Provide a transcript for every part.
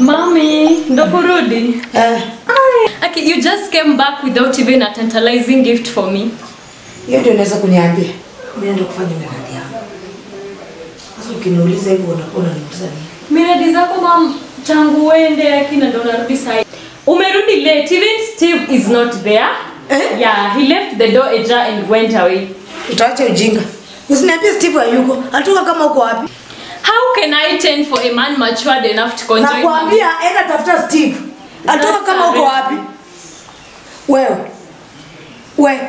Mami, ndo kurudi. Eh, Okay, you just came back without even a tantalizing gift for me. hiyo ndio unaweza kuniambia. Mimi ndo kufanya miradi yangu. Sasa ukiniuliza hivyo unakuwa unaniuliza nini? Miradi zako mam, tangu uende lakini ndo unarudi sasa. Umerudi late. Even Steve is not there. Eh? Yeah, he left the door ajar and went away. Utaacha ujinga. Usiniambie Steve hayuko. Atoka kama uko wapi? How can I turn for a man matured enough to conjoin Nakwambia enda tafuta Steve. Atoka kama uko wapi? Wewe. We.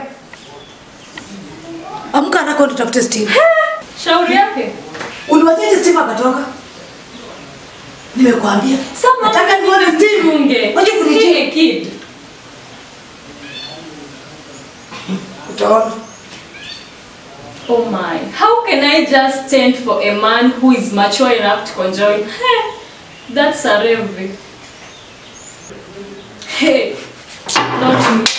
Amka haraka ndo tafute Steve. Shauri yake. Uliwachaje Steve akatoka? Nimekwambia. Nataka nione Steve. Unge. Wacha kid. Utaona. Oh my. How can I just stand for a man who is mature enough to conjoin? That's a rev. Hey, not me.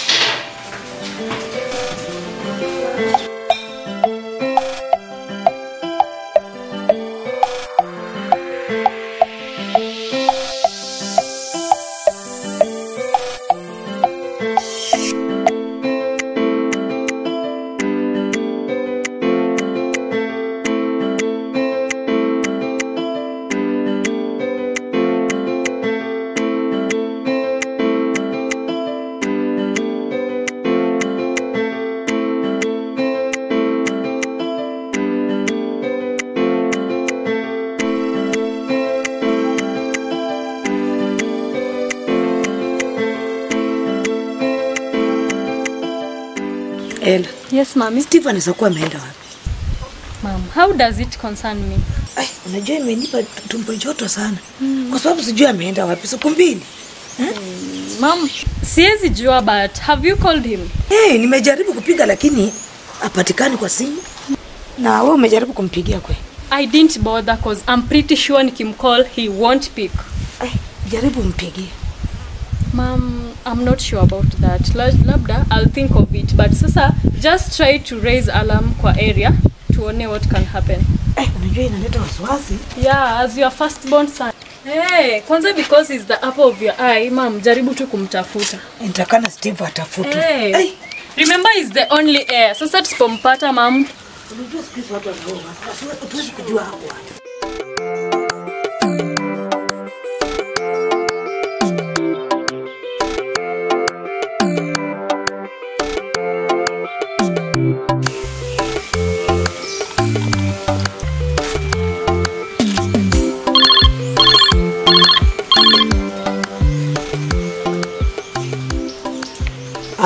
Enda. Yes, mommy. Steve anaweza kuwa ameenda wapi? Mom, how does it concern me? Ai, unajua imenipa tumbo joto sana. Mm. Kwa sababu sijui ameenda wapi siku mbili. Mom, siwezi jua but have you called him? Hey, nimejaribu kupiga lakini hapatikani kwa simu. Na wewe umejaribu kumpigia kwe? I didn't bother cause I'm pretty sure nikimcall he won't pick. Ai, jaribu mpigie. Mom, I'm not sure about that. Labda I'll think of it but sasa just try to raise alarm kwa area tuone what can happen. Eh, unajua inaleta wasiwasi. Yeah, as your firstborn son. Hey, kwanza because he's the apple of your eye, mam, jaribu tu kumtafuta. Nitakana Steve atafutwe. Hey. Hey. Remember he's the only heir. Sasa tusipompata mam, unajua siku hizi watu wanaoa. Hatuwezi kujua hapo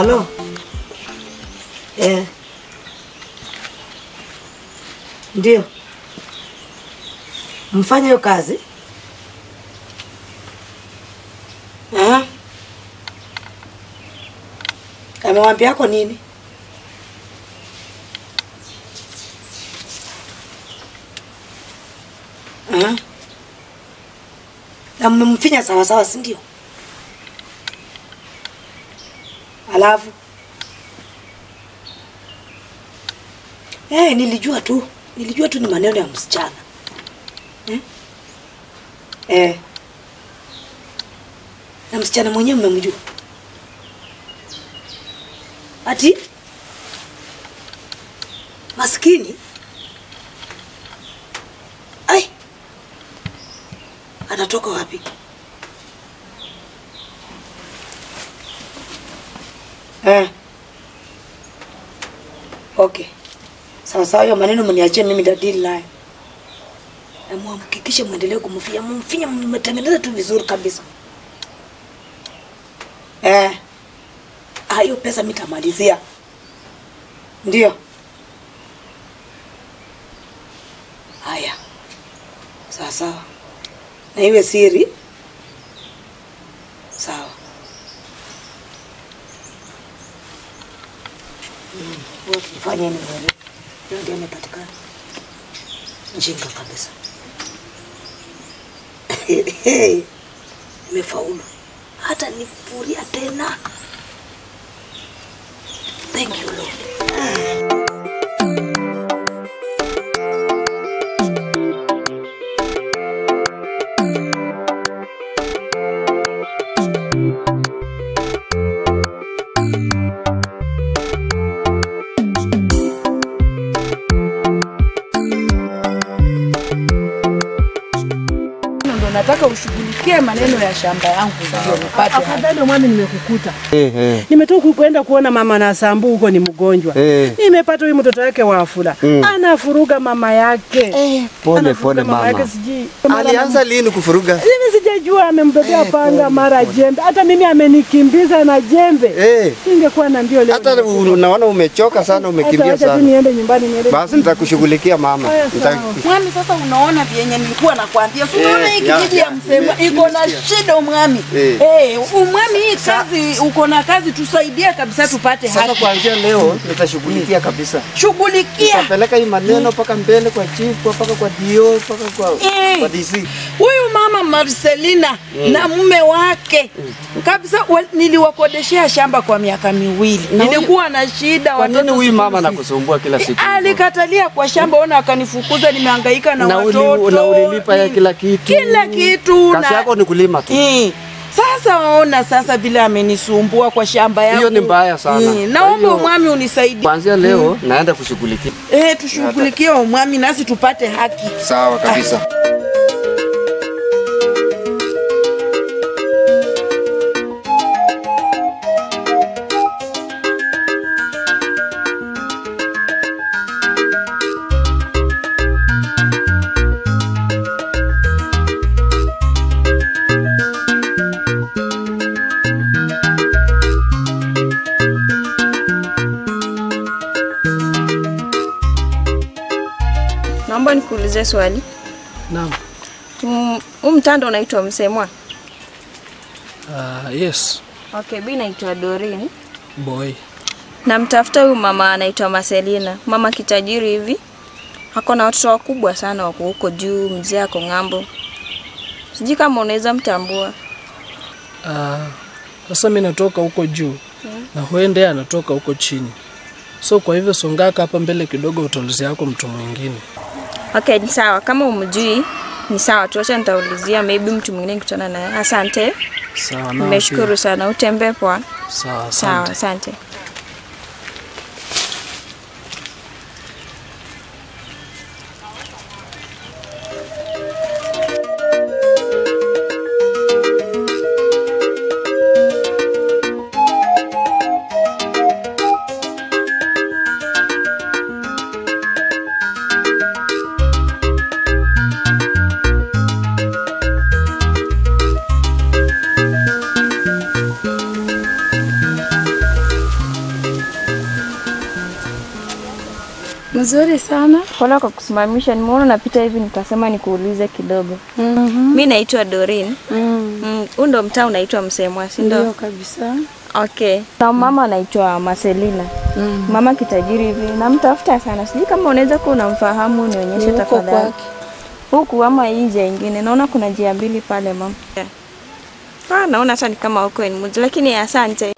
Halo. Eh. Ndio. Mfanye hiyo kazi. Ah. Amewambia yako nini? Ah. Na mmemfinya sawa sawa, si ndio? Alafu Eh, nilijua tu. Nilijua tu ni maneno ya msichana. Eh? Eh. Na msichana mwenyewe mmemjua? Ati? Maskini? Ai. Anatoka wapi? Eh. Okay. Sawa sawa, hiyo maneno mniachie mimi dadili nayo. Na muhakikishe muendelee kumfinya, mumfinya, mmetengeneza tu vizuri kabisa. Eh. Ah, pesa mitamalizia. Ndio. Haya. Sawa sawa. Na iwe siri. Sawa. Nini vile? Hiyo ndio imepatikana. Njinga kabisa. Nimefaulu. Hata nifuria tena. Thank you ushughulikie maneno ya shamba yangu ndio nipate. Afadhali mwami, nimekukuta. Eh, eh. Nimetoka kwenda kuona mama na Sambu huko ni mgonjwa. Eh. Nimepata huyu mtoto wake Wafula. Mm. Anafuruga mama yake. Pole Anafuruga pole mama. yake sijui. Alianza lini kufuruga? Mimi jua amembebea panga mara jembe. Hata mimi amenikimbiza na jembe. Eh. Singekuwa na mbio leo. Hata unaona umechoka sana, umekimbia Acha sana. niende nyumbani niende. Basi nitakushughulikia mama. Mwami, sasa unaona vyenye nilikuwa nakwambia, si unaona Eh, hii kijiji ya, Msemwa iko na shida mwami. Eh. Eh, umwami hii kazi uko na kazi, tusaidie kabisa tupate Sasa kuanzia leo nitashughulikia kabisa. Shughulikia nitapeleka hii maneno mpaka mbele kwa chief, mpaka kwa DO, mpaka kwa Eh. kwa DC. Huyu mama Marcelina na mume wake kabisa, wa- niliwakodeshea shamba kwa miaka miwili, nilikuwa na shida Kwa nini huyu mama anakusumbua kila siku? alikatalia kwa shamba, ona akanifukuza, nimehangaika na Na uli- watoto na ulilipa ya kila kitu. kila kitu Kazi yako ni kulima tu. Eh, Sasa ona sasa vile amenisumbua kwa shamba yangu. Hiyo ni mbaya sana. Mm. Naomba umwami unisaidie. Kuanzia leo mm. naenda kushughulikia. Eh, tushughulikie umwami nasi tupate haki. Sawa kabisa. Naomba nikuulize swali. Naam. Huu mtando unaitwa Msemwa? Uh, yes, Okay, mimi naitwa Doreen. boy. Namtafuta huyu mama anaitwa Marcelina, mama kitajiri hivi. Ako na watoto wakubwa sana wako huko juu, mzee ako ng'ambo. Sijui kama unaweza mtambua. Uh, sasa mi natoka huko juu hmm. na huende anatoka huko chini, so kwa hivyo songaka hapa mbele kidogo, utaulizia yako mtu mwingine. Okay, ni sawa. Kama umjui ni sawa tu, acha nitaulizia maybe mtu mwingine nikutana naye. Asante, Sawa, nimeshukuru sana. Utembee poa. Sawa, Sawa, asante. Mzuri sana. Pole kwa kusimamisha, nimeona napita hivi nikasema nikuulize kidogo. mm Mi naitwa Dorin. Mm, huu ndo mtaa unaitwa Msemwa, si Ndio ndio? kabisa. Okay. Na mama anaitwa Marcelina. Mama kitajiri hivi. Namtafuta sana. Sijui kama unaweza kuwa unamfahamu nionyeshe tafadhali. Huku ama hii njia ingine. Naona kuna njia mbili pale mama. Yeah. Ah, naona hata ni kama huko ni mji lakini asante.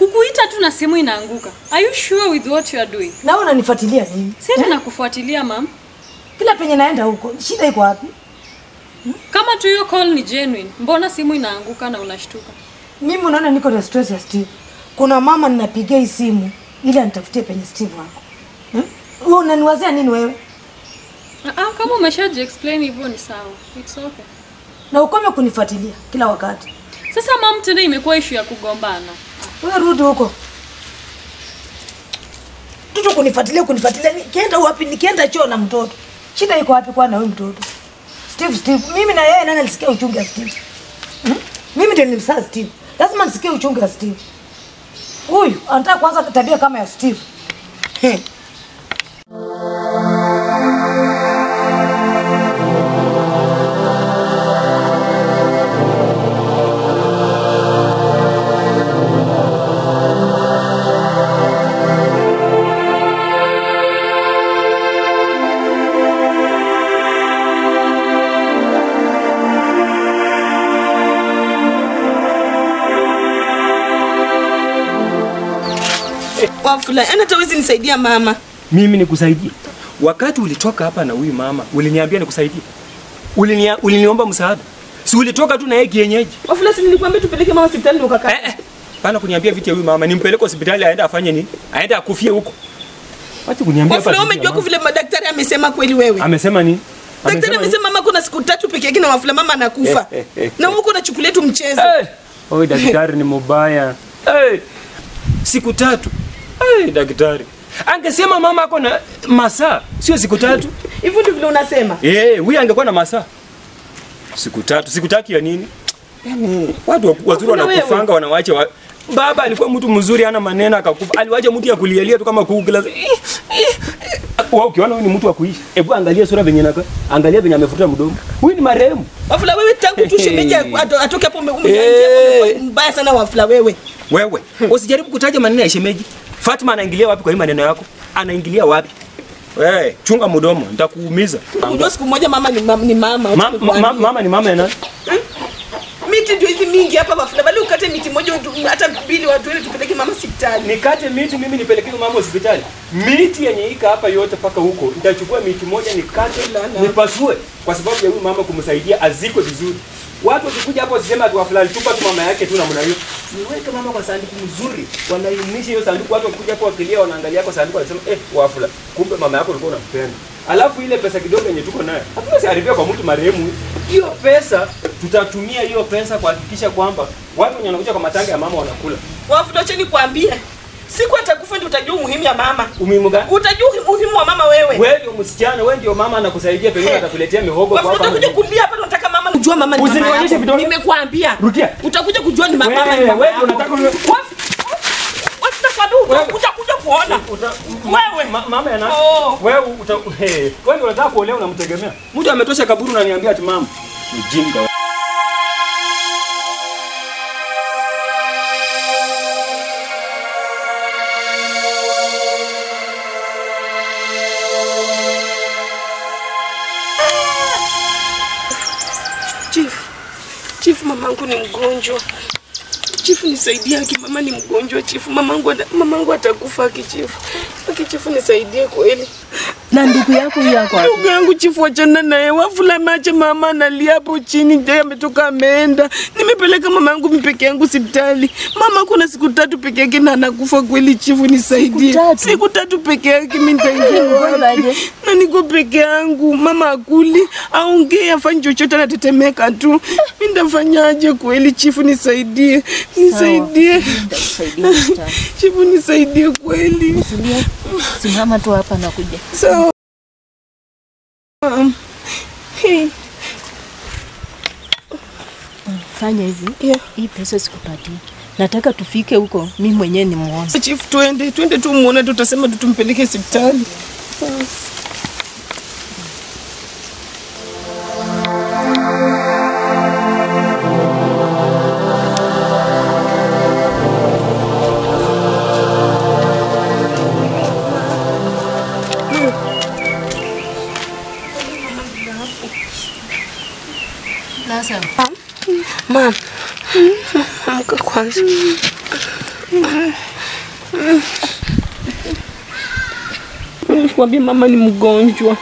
Kukuita tu na simu inaanguka. Are you sure with what you are doing? Na wewe unanifuatilia nini? Si ati nakufuatilia mam. Kila penye naenda huko, shida iko wapi? Kama tu hiyo call ni genuine, mbona simu inaanguka na unashtuka? Mimi unaona niko na stress ya Steve. Kuna mama ninapigia hii simu ili anitafutie penye Steve wako. Hmm? Wewe unaniwazia nini wewe? Ah, ah, kama umeshaji explain hivyo ni sawa. It's okay. Na ukome kunifuatilia kila wakati. Sasa mam, tena imekuwa issue ya kugombana. Wewe rudi huko. Mtoto kunifuatilia kunifuatilia, nikienda wapi? Nikienda choo na mtoto. Shida iko wapi kwa na wewe mtoto? Steve, Steve, mimi na yeye nani alisikia uchungu wa Steve? Hmm? Mimi ndio nilimsaa Steve. Lazima nisikie uchungu wa Steve. Huyu anataka kuanza tabia kama ya Steve. He. fulani. Ana hata huwezi nisaidia mama. mimi nikusaidie. Wakati ulitoka hapa na huyu mama, uliniambia nikusaidie, Ulinia, uliniomba msaada, si ulitoka tu na yeye kienyeji? Wafula, si nilikwambia tupeleke mama hospitali ndio ukakaa. Eh, eh. Pana kuniambia vitu ya huyu mama, nimpeleke hospitali aende afanye nini? Aende akufie huko. Wacha kuniambia hapa. Wafula, ya umejua mama. kwa vile madaktari amesema kweli wewe. Amesema nini? Daktari Amesema mama kuna siku tatu peke yake na Wafula mama anakufa. Eh, eh, eh, Na huko unachukulia tu mchezo. Eh, Huyu daktari ni mubaya. Eh, siku tatu. Eh, daktari. Angesema mama ako na masaa, sio siku tatu. Hivyo ndio vile unasema. Eh, huyu angekuwa na masaa. Siku tatu, siku tatu ya nini? yani watu wa- wazuri wanakufanga wanawacha wa... Baba alikuwa mtu mzuri ana maneno akakufa. Aliwacha mtu ya kulialia tu kama kugla Wewe ukiona huyu ni mtu wa kuishi. Hebu angalia sura venye naka. Angalia venye amefuta mdomo. Huyu ni marehemu. Wafula, wewe tangu tu shemeji atoke hapo Eh. hapo mbaya sana Wafula wewe. Wewe, usijaribu kutaja maneno ya shemeji. Fatma anaingilia wapi kwa hii maneno yako? Anaingilia wapi? Wewe, chunga mdomo, nitakuumiza. Unajua siku moja mama ni mama, ni mama. Ma, ma, mama ni mama ya nani? Miti ndio hizi mingi hapa bafuna. Bali ukate miti moja hata mbili watu ili tupeleke mama hospitali. Nikate miti mimi nipeleke mama hospitali. Miti yenye ika hapa yote paka huko. Nitachukua miti moja nikate nipasue kwa sababu ya huyu mama kumsaidia azikwe vizuri. Watu wakikuja hapo wasiseme ati fulani tupa tu mama yake tu namna hiyo. Niweke mama kwa sanduku mzuri. wanainisha hiyo sanduku watu wakikuja hapo wakilia wanaangalia kwa sanduku wanasema eh wafula kumbe mama yako alikuwa unampenda. Alafu ile pesa kidogo yenye tuko nayo. Hatuwezi haribia kwa mtu marehemu. Hiyo pesa tutatumia hiyo pesa kuhakikisha kwamba watu wenye wanakuja kwa matanga ya mama wanakula. Wafula, cheni nikwambie. Siku atakufa ndio utajua umuhimu ya mama. Umuhimu gani? Utajua umuhimu wa mama wewe. Wewe ndio msichana, wewe ndio mama anakusaidia, pengine atakuletea mihogo kwa hapa. utakuja kulia hapa unataka mama kujua mama ni mama. Yako. Nimekuambia. Rukia. Utakuja kujua ni mama Wewe, mama ni mama. wewe unataka wewe utakuja kuona. Wewe. Mama? Oh. Wewe uta wewe ndio unataka kuolewa unamtegemea. Mtu ametosha kaburu unaniambia ati mama. Mjinga. Mamangu ni mgonjwa. Chifu nisaidie, aki mama ni mgonjwa. Chifu, mamangu mamangu atakufa. Aki chifu, aki chifu nisaidie kweli. Na ndugu yako huyo yako? Ndugu yangu chifu, wachana naye. Wafula macho, mama analia hapo chini, ndiye ametoka ameenda. Nimepeleka mama yangu mipeke peke yangu hospitali. Mama kuna siku tatu peke yake na anakufa kweli. Chifu nisaidie, Siku tatu? siku tatu peke yake, mimi nitaingia wapi? na niko peke yangu. Mama akuli aongee afanye chochote, anatetemeka tu. Mimi nitafanyaje kweli? Chifu nisaidie, nisaidie chifu, nisaidie kweli. Simama tu hapa nakuja. Sawa. Um, hey. Fanya hivi. Yeah. Hii pesa sikupati. Nataka tufike huko, mi mwenyewe ni muone. Chief, twende twende tu muone, tutasema tutumpeleke hospitali. Kwanza. Nikwambia mama ni mgonjwa.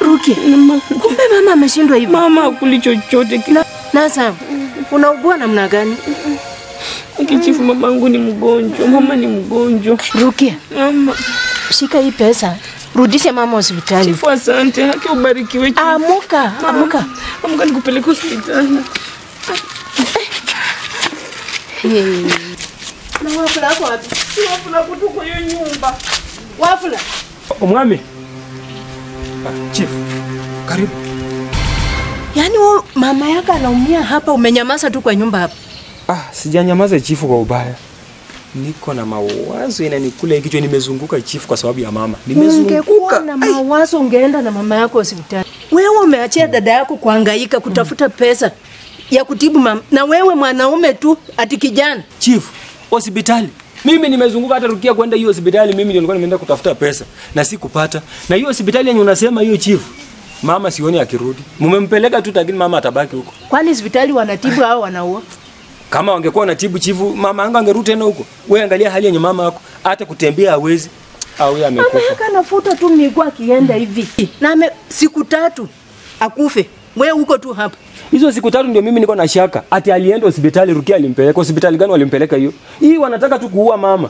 Ruki, Mama, kumbe mama ameshindwa hivi. mama akuli chochote. Nasa, unaugua namna gani? Kichifu, chifu, mamangu ni mgonjwa, mama ni mgonjwa. Rukia, Mama, shika hii pesa, rudishe mama hospitali. chifu, asante. Haki ubarikiwe. Amuka, amuka. Amuka nikupeleke hospitali. Na wafula ako wapi? Wafula kutu kwa hiyo nyumba. Wafula. Omwami. Ah, chief. Karibu. Yaani mama yako anaumia hapa, umenyamaza tu kwa nyumba hapa. Ah, sijanyamaza chifu kwa ubaya. Niko na mawazo inanikula kichwa, nimezunguka chifu kwa sababu ya mama. Nimezunguka. na mawazo ungeenda na mama yako hospitali. Wewe umeachia dada yako kuhangaika kutafuta pesa ya kutibu mama, na wewe mwanaume tu ati kijana. Chief, hospitali. Mimi nimezunguka hata rukia kwenda hiyo hospitali, mimi ndio nilikuwa nimeenda kutafuta pesa na sikupata. Na hiyo hospitali yenye unasema hiyo chief, mama sioni akirudi. Mumempeleka tu lakini mama atabaki huko. Kwani hospitali wanatibu hao wanaua? Kama wangekuwa wanatibu chifu, mama anga angerudi tena huko. Wewe angalia hali yenye mama yako, hata kutembea hawezi. Au yeye Mama amekufa. anafuta tu miguu akienda hivi. Na siku tatu akufe. Wewe uko tu hapa. Hizo siku tatu ndio mimi niko na shaka. Ati alienda hospitali Rukia alimpeleka. Hospitali gani walimpeleka hiyo? Hii wanataka tu kuua mama.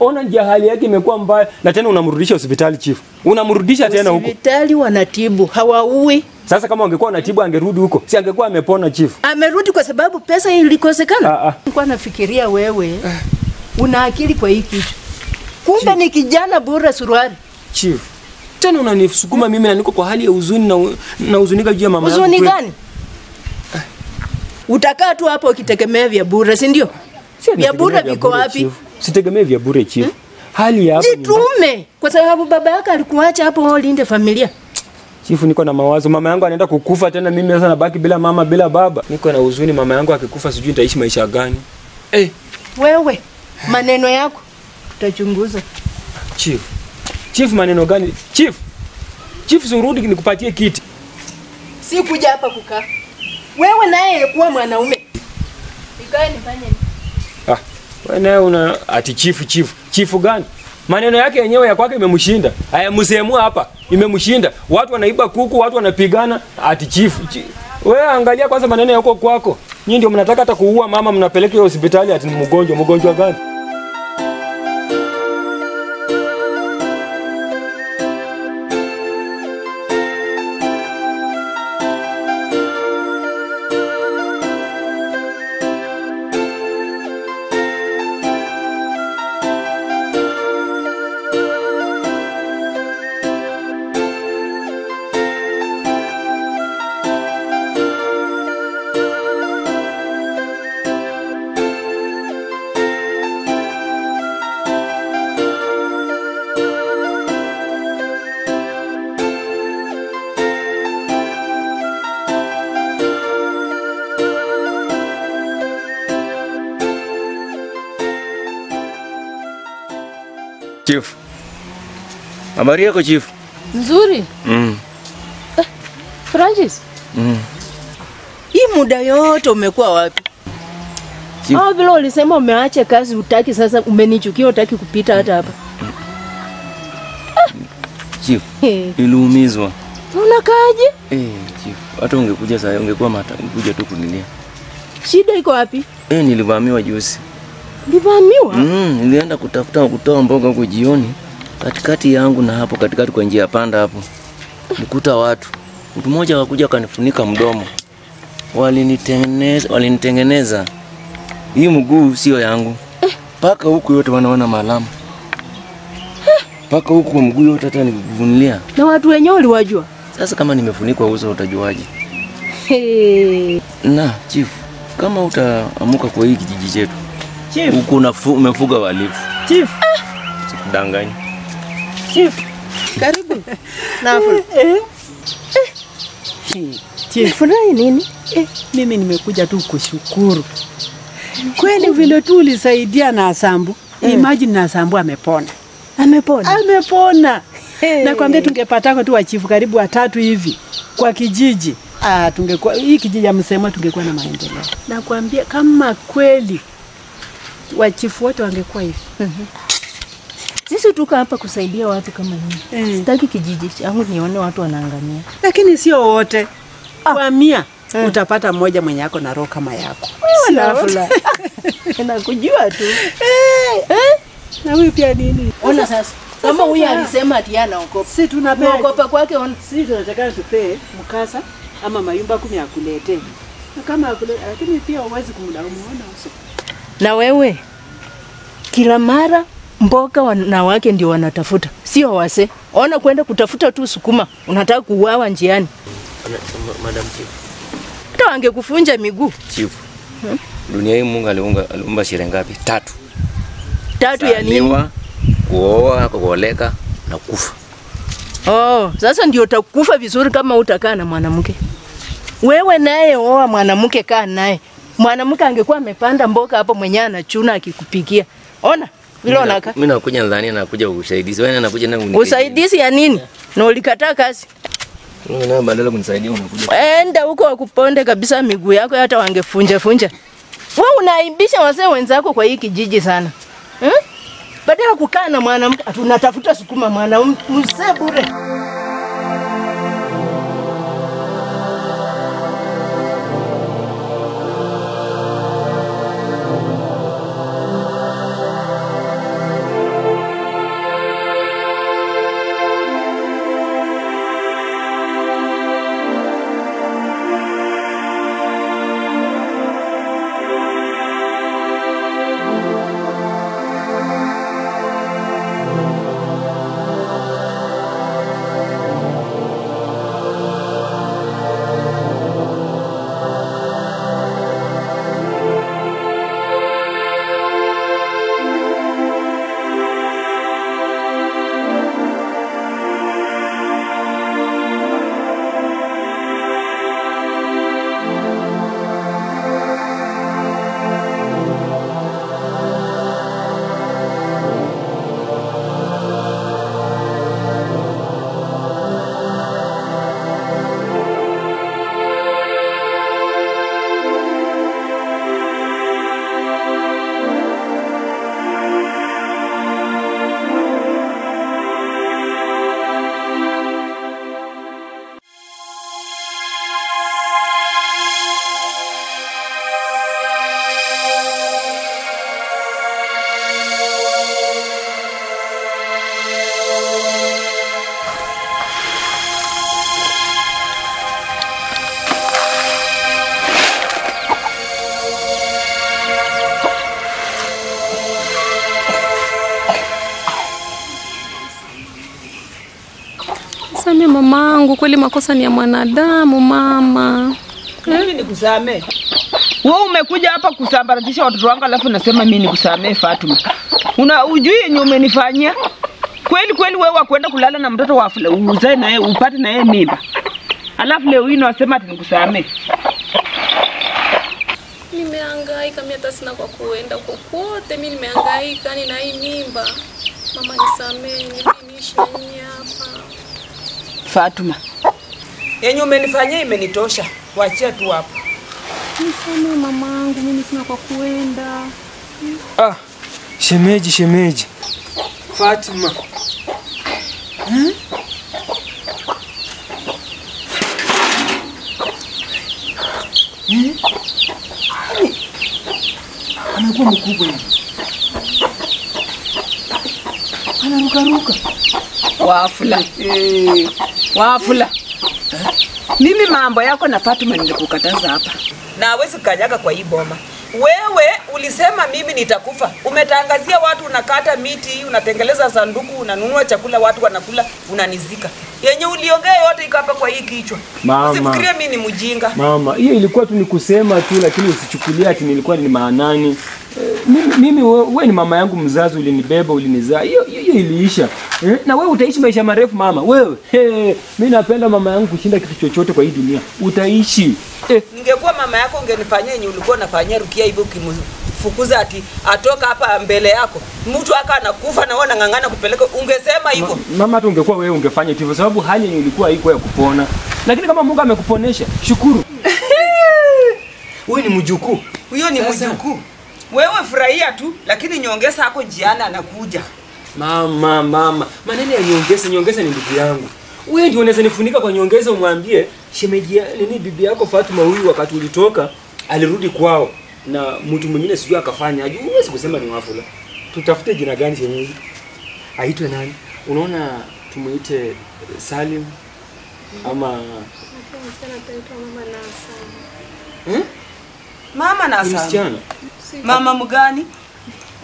Ona njia hali yake imekuwa mbaya na tena unamrudisha hospitali chief. Unamrudisha tena huko. Hospitali wanatibu, hawaui. Sasa kama wangekuwa wanatibu angerudi huko. Si angekuwa amepona chief. Amerudi kwa sababu pesa ilikosekana. Ah, ah. Nilikuwa nafikiria wewe una akili kwa hii kitu. Kumbe ni kijana bure suruali. Chief. Tena unanisukuma mimi na niko kwa hali ya huzuni na na huzunika juu ya mama yangu. Huzuni gani? Utakaa tu hapo ukitegemea vya bure, si ndio? Vya bure viko wapi? Sitegemee vya bure chief. Hmm? Hali ya hapo Jitume, kwa sababu baba yako alikuacha hapo wewe ulinde familia. Chifu, niko na mawazo. Mama yangu anaenda kukufa tena, mimi sasa nabaki bila mama, bila baba. Niko na huzuni, mama yangu akikufa, sijui nitaishi maisha gani. Eh, Wewe maneno yako tutachunguza. chief, chief, maneno gani? Chief, chief, zurudi nikupatie kiti. Si kuja hapa kukaa. Wewe naye kuwa mwanaume. Nikae nifanye nini? Ah, wewe naye una ati chief, chief, chief gani? Maneno yake yenyewe ya kwake imemshinda. Haya, msemu hapa imemshinda. Watu wanaiba kuku, watu wanapigana, ati chief. chief. Wewe angalia kwanza maneno yako kwako. Nyinyi ndio mnataka hata kuua mama, mnapeleka hospitali ati ni mgonjwa. Mgonjwa gani? Habari yako chief? Nzuri. Mm. Eh, Francis, Mm. hii muda yote umekuwa wapi? Chief. Au vile ulisema umeacha kazi utaki sasa umenichukia utaki kupita hata hapa. Chief, Hey, niliumizwa. Unakaaje? Eh, chief. Hata ungekuja sasa ungekuwa mata ungekuja tu kunilia. Shida iko wapi? Eh, nilivamiwa juzi. Nilivamiwa? Mm, nilienda kutafuta kutoa mboga huko jioni. Katikati yangu na hapo katikati kwa njia panda hapo. Nikuta watu. Mtu mmoja wakuja akanifunika mdomo. Walinitengeneza, walinitengeneza. Hii mguu sio yangu. Paka huku yote wanaona malama. Paka huku mguu yote hata nikuvunilia. Na watu wenyewe waliwajua. Sasa kama nimefunikwa uso utajuaje? Hey. Na chief, kama utaamuka kwa hii kijiji chetu Chief, huku umefuga walifu, chief, sikudanganyi. Chief, karibu. Nafula. chief. Furahi nini? Eh, mimi nimekuja tu kushukuru kweli vile tu ulisaidia na Asambu. Imagine na Asambu amepona, Amepona. amepona. Hey. Nakwambia tungepatako tu wachifu karibu watatu hivi kwa kijiji ah, tungekuwa hii kijiji ya Msemwa tungekuwa na maendeleo. Nakwambia kama kweli wachifu wote wangekuwa hivi. Sisi tuko hapa kusaidia watu kama nyinyi. hmm. Sitaki kijiji changu nione watu wanaangamia. lakini sio wote Ah. kwa mia utapata mmoja mwenye ako na roho kama yako. Nafula. Nakujua tu. Na huyu pia nini? Ona sasa. Kama huyu alisema ati anaogopa. Si tunapea kwake ona. si tunataka tupee mkasa ama mayumba kumi akuletee. Kama akulete, lakini pia huwezi kumlaumu ona uso. Na wewe kila mara mboga wanawake ndio wanatafuta, sio wase. Ona kwenda kutafuta tu sukuma, unataka kuuawa njiani. Madam Chief. Hata wangekufunja miguu Chief. Dunia hii Mungu aliumba aliumba sherehe ngapi? Tatu. tatu ya nini? Kuoa, kuoleka na kufa. Oh, sasa ndio utakufa vizuri kama utakaa na mwanamke. Wewe naye oa mwanamke, kaa naye. Mwanamke angekuwa amepanda mboga hapo mwenyewe anachuna akikupikia. Ona vile unakaa. Mimi nakuja nadhani nakuja usaidizi. Wewe nakuja na unisaidie. Usaidizi ya nini? Na ulikataa kazi. Wewe na badala kunisaidia unakuja. Enda huko wakuponde kabisa miguu yako hata wangefunja funja. Wewe unaibisha wazee wenzako kwa hii kijiji sana. Hmm? Badala kukaa na mwanamke tunatafuta sukuma mwanamke mzee bure. Mamangu, kweli makosa ni ya mwanadamu mama. Mimi nikusamee. Wewe umekuja hapa kusambaratisha watoto wangu alafu unasema mimi nikusamee Fatuma. Una ujui yenye umenifanyia? Kweli kweli wewe wakwenda kulala na mtoto wa fula- uzae na yeye upate na yeye mimba. Alafu leo hii unasema ati nikusamee. Nimehangaika mimi hata sina kwa kuenda kokote, mimi nimehangaika ni na hii mimba. Mama nisamee, niishi na nyinyi hapa. Fatuma. Yenye umenifanyia imenitosha. Wachia tu hapo. Nisamee mamangu, mimi sina kwa kuenda. Ah, shemeji shemeji. Fatuma Hmm? Hmm? Amekuwa mkubwa hivi. Anarukaruka. Wafula. Eh, wafula. Mimi mambo yako na Fatuma nilikukataza hapa. Na hawezi kukanyaga kwa hii boma. Wewe ulisema mimi nitakufa. Umetangazia watu unakata miti, unatengeleza sanduku, unanunua chakula watu wanakula, unanizika. Yenye uliongea yote iko hapa kwa hii kichwa. Mama. Usifikirie mimi ni mjinga. Mama, hiyo ilikuwa tu ni kusema tu, lakini usichukulia ati nilikuwa ni maanani. Eh, mimi, mimi we, we ni mama yangu mzazi, ulinibeba ulinizaa, hiyo hiyo hiyo iliisha eh? Na wewe utaishi maisha marefu mama. Wewe hey, mimi napenda mama yangu kushinda kitu chochote kwa hii dunia, utaishi eh. Ningekuwa mama yako ungenifanyia yenye ulikuwa unafanyia Rukia hivyo ukimfukuza ati atoka hapa mbele yako. Mtu aka anakufa na wewe unang'ang'ana kupeleka ungesema hivyo. Ma, mama, hata ungekuwa wewe ungefanya hivyo, sababu hali yenye ulikuwa haiko ya kupona, lakini kama Mungu amekuponesha shukuru. Huyu ni mjukuu. Huyo ni mjukuu. Wewe furahia tu, lakini nyongeza yako jiana anakuja. Mama, mama, maneno ya nyongeza, nyongeza ni ndugu yangu. wewe ndio unaweza nifunika kwa nyongeza umwambie shemeji nini bibi yako Fatuma huyu wakati ulitoka alirudi kwao na mtu mwingine sijui akafanya aje huwezi kusema ni wafula tutafute jina gani shemeji aitwe nani unaona tumuite Salim ama hmm? mama na Salim. sana msichana mama mgani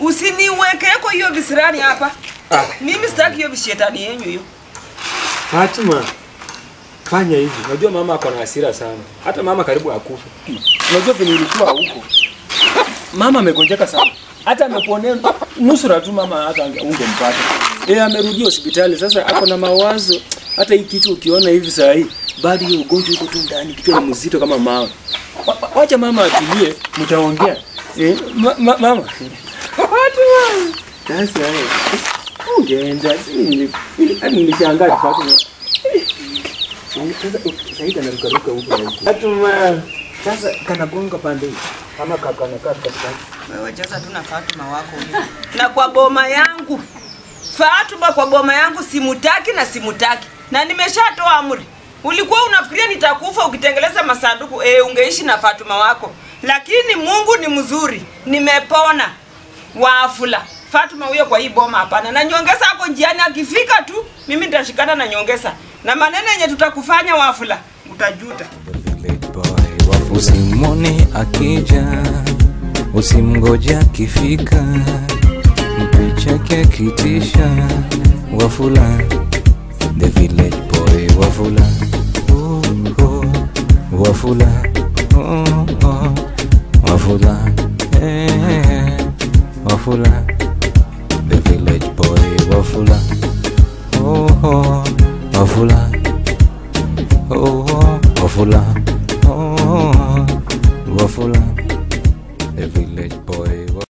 usiniwekeko hiyo visirani hapa Ah. mimi sitaki hiyo vishetani yenyu hiyo Fatima, fanya hivi. Unajua mama ako na hasira sana, hata mama karibu akufe. Unajua ulikuwa huko, mama amegonjeka sana, hata ameponea nusura tu, mama hata ungempata. Yeye amerudia hospitali sasa, ako na mawazo. Hata hii kichwa ukiona hivi saa hii, bado hiyo ugonjwa iko tu ndani, kichwa ni mzito kama mawe. Wa- wa- Wacha mama atulie, mtaongea eh, ma, ma, mama Fatima, sasa eh, ungeenda si nili- nili- nilishangaa tu Fatima. Sasa Saida anarukaruka huko na huko. Fatuma, sasa kanagonga pande hii kama kakanakaa katikati. wewe jaza tu na Fatuma wako huyo. na kwa boma yangu Fatuma kwa boma yangu simutaki na simutaki na nimeshatoa amri ulikuwa unafikiria nitakufa ukitengeleza masanduku e, ungeishi na Fatuma wako lakini Mungu ni mzuri. Nimepona. Wafula Fatuma huyo kwa hii boma hapana. Na nyongeza hapo njiani akifika tu mimi nitashikana na nyongeza. Na maneno yenye tutakufanya wafula utajuta. Usimwone akija usimgoja akifika. Mpe chake akitisha wafula the village boy wafula oh, oh, wafula oh, oh, wafula eh, wafula the village boy wafula oh, oh, wafula oh, oh, wafula oh, oh wafula the village boy